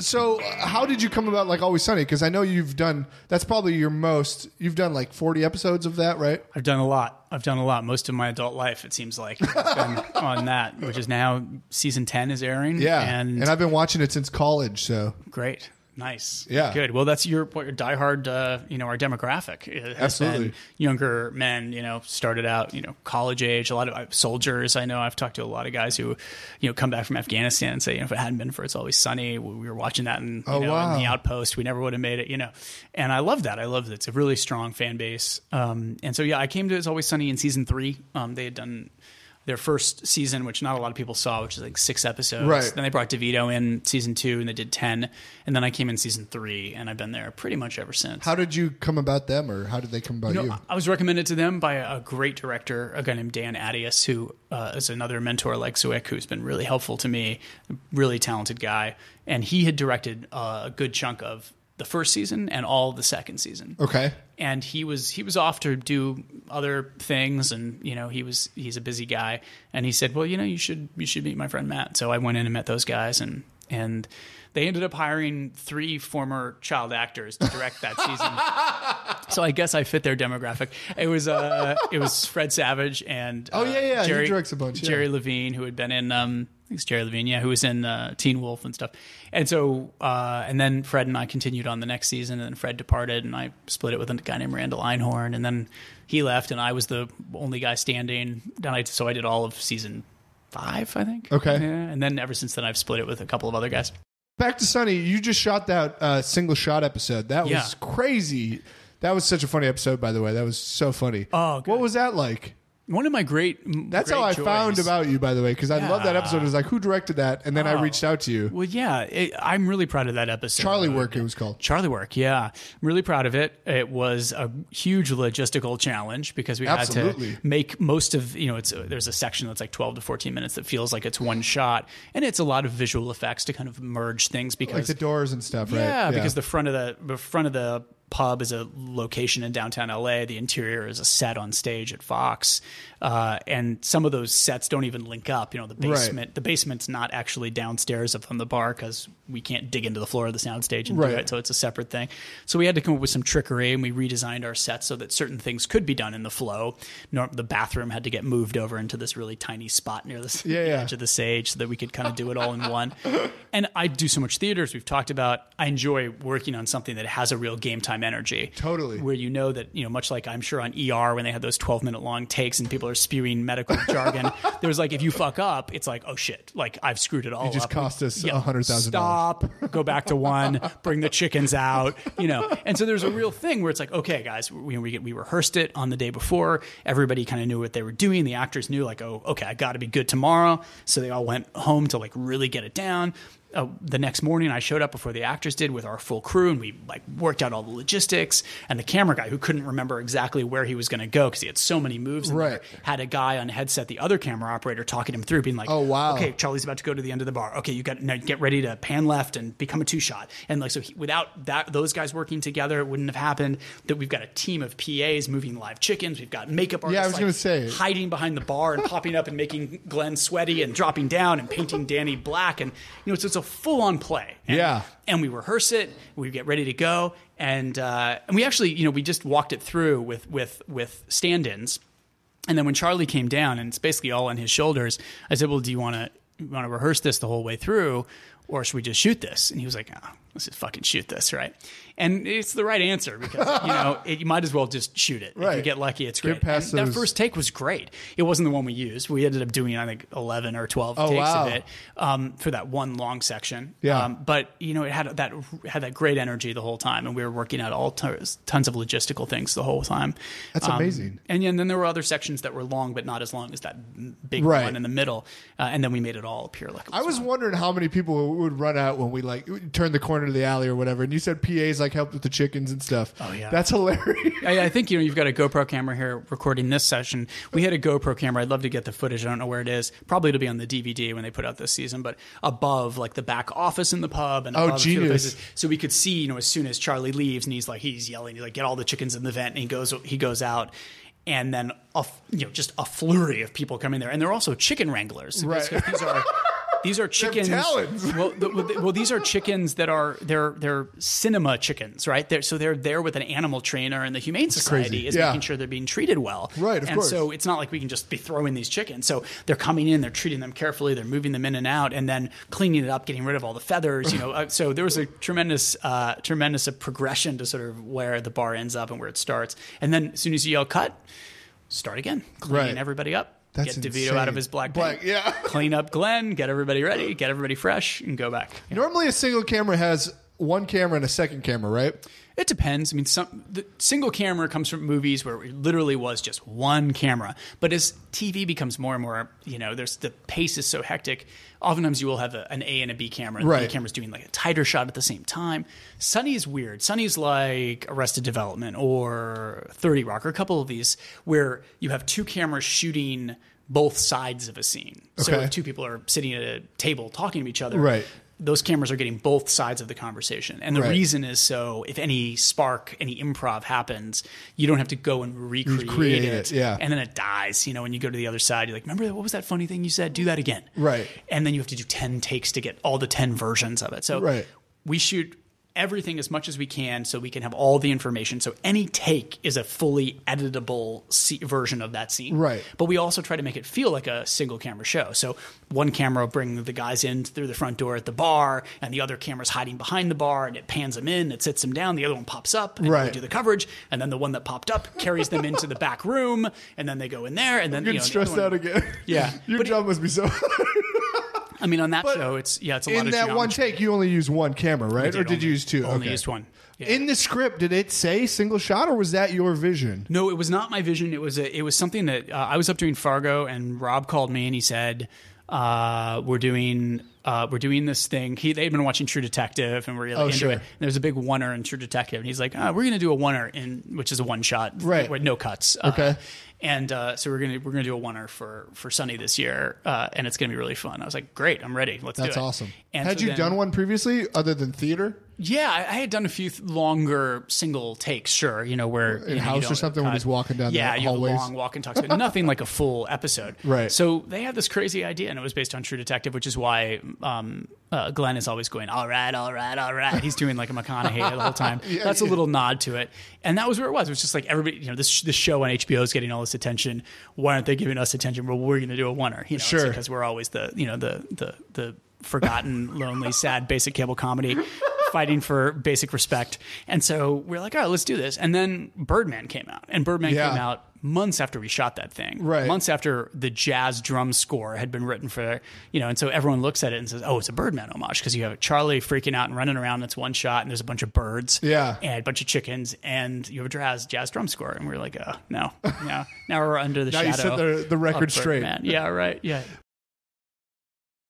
So, uh, how did you come about like Always Sunny? Because I know you've done. That's probably your most. You've done like forty episodes of that, right? I've done a lot. I've done a lot. Most of my adult life, it seems like, been on that, which is now season ten is airing. Yeah, and, and I've been watching it since college. So great. Nice. Yeah. Good. Well, that's your your diehard, uh, you know, our demographic. It Absolutely. younger men, you know, started out, you know, college age. A lot of uh, soldiers. I know I've talked to a lot of guys who, you know, come back from Afghanistan and say, you know, if it hadn't been for It's Always Sunny, we we were watching that in, you Oh, know, wow. in the outpost. We never would have made it, you know. And I love that. I love that. It's a really strong fan base. Um, and so, yeah, I came to It's Always Sunny in season three. Um, they had done their first season, which not a lot of people saw, which is like six episodes. Right. Then they brought DeVito in season two, and they did ten. And then I came in season three, and I've been there pretty much ever since. how did you come about them, or how did they come about you? You I was recommended to them by a great director, a guy named Dan Attias, who uh, is another mentor like Zuek, who's been really helpful to me, really talented guy. And he had directed uh, a good chunk of the first season and all the second season. Okay. and he was he was off to do other things and you know he was he's a busy guy. And he said well you know you should you should meet my friend Matt. So I went in and met those guys and and they ended up hiring three former child actors to direct that season so I guess I fit their demographic it was uh it was Fred Savage and Oh, uh, yeah, yeah, he Jerry, directs a bunch, yeah. Jerry Levine who had been in um I think it's Jerry Levine, yeah, who was in uh, Teen Wolf and stuff. And so, uh, and then Fred and I continued on the next season, and then Fred departed, and I split it with a guy named Randall Einhorn, and then he left, and I was the only guy standing. Then I, so I did all of season five, I think. Okay. Yeah, and then ever since then, I've split it with a couple of other guys. Back to Sunny. You just shot that uh, single shot episode. That was Yeah. crazy. That was such a funny episode, by the way. That was so funny. Oh, good. what was that like? One of my great. That's great how I joys- found about you, by the way, because I love that episode. It was like, who directed that? And then I Oh. reached out to you. Well, yeah, it, I'm really proud of that episode. Charlie Work, it was called. Charlie Work, yeah. I'm really proud of it. It was a huge logistical challenge because we Absolutely. had to make most of, you know, it's there's a section that's like 12 to 14 minutes that feels like it's one shot and it's a lot of visual effects to kind of merge things because Like the doors and stuff, right? yeah, because the front of the the front of the pub is a location in downtown LA. The interior is a set on stage at Fox, uh, and some of those sets don't even link up. You know, the Right. basement the basement's not actually downstairs from the bar because we can't dig into the floor of the soundstage and Right. do it. So it's a separate thing. So we had to come up with some trickery, and we redesigned our sets so that certain things could be done in the flow. Nor- the bathroom had to get moved over into this really tiny spot near the Yeah, yeah. edge of the stage so that we could kind of do it all in one. And I do so much theater, as we've talked about. I enjoy working on something that has a real game time energy. Totally. Where you know that, you know, much like I'm sure on ER when they had those 12 minute long takes and people are spewing medical jargon, there's like, if you fuck up, it's like, oh shit, like I've screwed it all it just up. cost us Yeah, $100,000. Stop, go back to one, bring the chickens out, you know. And so there's a real thing where it's like, okay, guys, we, we, we rehearsed it on the day before. Everybody kind of knew what they were doing. The actors knew, like, oh, okay, I got to be good tomorrow. So they all went home to like really get it down. Uh, the next morning, I showed up before the actors did with our full crew, and we like worked out all the logistics. And the camera guy, who couldn't remember exactly where he was going to go because he had so many moves, in there, had a guy on headset, the other camera operator, talking him through, being like, Oh, wow. okay, Charlie's about to go to the end of the bar. Okay, you got now get ready to pan left and become a two shot. And like so, he, without that, those guys working together, it wouldn't have happened. That we've got a team of PAs moving live chickens. We've got makeup artists. yeah I was like, gonna say. hiding behind the bar and popping up and making Glenn sweaty and dropping down and painting Danny black. And you know, it's, it's a full on play. And, Yeah. and we rehearse it. We get ready to go, and uh, and we actually, you know, we just walked it through with with with stand-ins. And then when Charlie came down, and it's basically all on his shoulders, I said, "Well, do you want to want to rehearse this the whole way through, or should we just shoot this?" And he was like, oh, "Let's just fucking shoot this, right?" And it's the right answer because you know it, you might as well just shoot it. If you get lucky, it's great. past And that first take was great. It wasn't the one we used. We ended up doing I think eleven or twelve Oh, takes wow. of it um, for that one long section. Yeah. Um, but you know, it had that had that great energy the whole time, and we were working out all t- tons of logistical things the whole time. That's Um, amazing. And, yeah, and then there were other sections that were long, but not as long as that big Right. one in the middle. Uh, and then we made it all appear like I was wondering how many people would run out when we like turned the corner to the alley or whatever. And you said PAs like helped with the chickens and stuff. Oh, yeah. that's hilarious. I, I think you know you've got a GoPro camera here recording this session. We had a GoPro camera. I'd love to get the footage. I don't know where it is. Probably it'll be on the DVD when they put out this season. But above, like the back office in the pub, and Oh, above a few genius. places. so we could see you know as soon as Charlie leaves, and he's like he's yelling, he's like get all the chickens in the vent, and he goes he goes out. And then, a, f- you know, just a flurry of people coming there, and they're also chicken wranglers. Right. These are these are chickens. Well, the, well, the- well, these are chickens that are they're they're cinema chickens, right? They're, so they're there with an animal trainer, and the Humane Society is Yeah. making sure they're being treated well. Right, of and course. so it's not like we can just be throwing these chickens. So they're coming in, they're treating them carefully, they're moving them in and out, and then cleaning it up, getting rid of all the feathers. You know, uh, so there was a tremendous, uh, tremendous progression to sort of where the bar ends up and where it starts. And then as soon as you yell cut, start again, cleaning Right. everybody up. That's get DeVito out of his black, Black- paint, yeah. clean up Glenn, get everybody ready, get everybody fresh, and go back. Normally, a single camera has one camera and a second camera, right? It depends. I mean, some the single camera comes from movies where it literally was just one camera. But as TV becomes more and more, you know, there's the pace is so hectic. Oftentimes, you will have a, an A and a B camera. And The Right. B camera's doing like a tighter shot at the same time. Sunny's weird. Sunny's like Arrested Development or Thirty Rock or a couple of these where you have two cameras shooting both sides of a scene. So Okay. if two people are sitting at a table talking to each other, Right. Those cameras are getting both sides of the conversation. And the Right. reason is so if any spark, any improv happens, you don't have to go and recreate Recreate it. it, yeah. And then it dies. You know, when you go to the other side, you're like, remember what was that funny thing you said? Do that again. Right. And then you have to do 10 takes to get all the 10 versions of it. So Right. we shoot everything as much as we can so we can have all the information. So any take is a fully editable version of that scene. Right. But we also try to make it feel like a single camera show. So one camera will bring the guys in through the front door at the bar, and the other camera's hiding behind the bar, and it pans them in, it sits them down. The other one pops up, and Right. we do the coverage, and then the one that popped up carries them into the back room, and then they go in there, and then you know, the stressed other out again. Yeah. Your But it- job must be so. I mean, on that But show, it's yeah, it's a lot In of that one geometry. take, you only use one camera, right? or did only- you use two? Only Okay. used one. Yeah. In the script, did it say single shot, or was that your vision? No, it was not my vision. It was a, it was something that uh, I was up doing Fargo, and Rob called me and he said, uh, "We're doing uh, we're doing this thing." He they'd been watching True Detective and were really Oh, into sure. it. And there's a big oneer in True Detective, and he's like, oh, "We're going to do a oneer in which is a one shot, Right. With no cuts, Uh, Okay. and uh, so we're gonna we're gonna do a oneer for for Sunny this year, uh, and it's gonna be really fun. I was like, "Great, I'm ready. Let's That's do it." awesome. And Had so you then- done one previously other than theater? Yeah, I, I had done a few th- longer single takes, sure. You know where you know, house or something when he's walking down the yeah, you have hallways? long walk and talks, but nothing like a full episode. Right. So they had this crazy idea, and it was based on True Detective, which is why um, uh, Glenn is always going, "All right, all right, all right." He's doing like a McConaughey the whole time. That's a little nod to it, and that was where it was. It was just like everybody, you know, this this show on HBO is getting all this attention. Why aren't they giving us attention? Well, we're going to do a oneer, you know, Sure. because we're always the you know the the the forgotten, lonely, sad, basic cable comedy. Fighting for basic respect, and so we're like, all right, let's do this. And then Birdman came out, and Birdman Yeah. came out months after we shot that thing, Right. Months after the jazz drum score had been written for, you know, and so everyone looks at it and says, "Oh, it's a Birdman homage," because you have Charlie freaking out and running around. And it's one shot, and there's a bunch of birds, Yeah. and a bunch of chickens, and you have a jazz jazz drum score, and we're like, "Oh, no, no." Now we're under the Now you set the- the record straight. Yeah, right. Yeah.